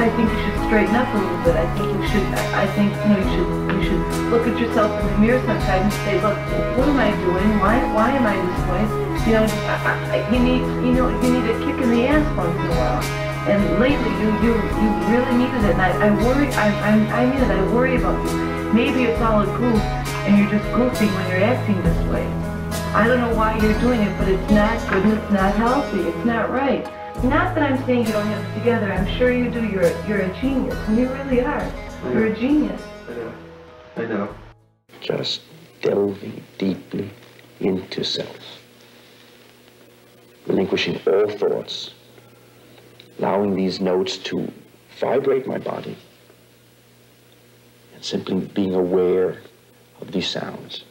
I think you should straighten up a little bit. I think you should. I think you know you should. You should look at yourself in the mirror sometimes and say, look, what am I doing? Why? Why am I this way? You know, I, I, you need. You know, you need a kick in the ass once in a while. And lately, you you you really needed it. And I, I worry. I, I I mean it. I worry about you. Maybe it's all a goof, and you're just goofing when you're acting this way. I don't know why you're doing it, but it's not good and it's not healthy. It's not right. Not that I'm saying you don't have it together. I'm sure you do. You're you're a genius, and you really are. You're a genius. I know. I know. Just delving deeply into self. Relinquishing all thoughts. Allowing these notes to vibrate my body. And simply being aware of these sounds.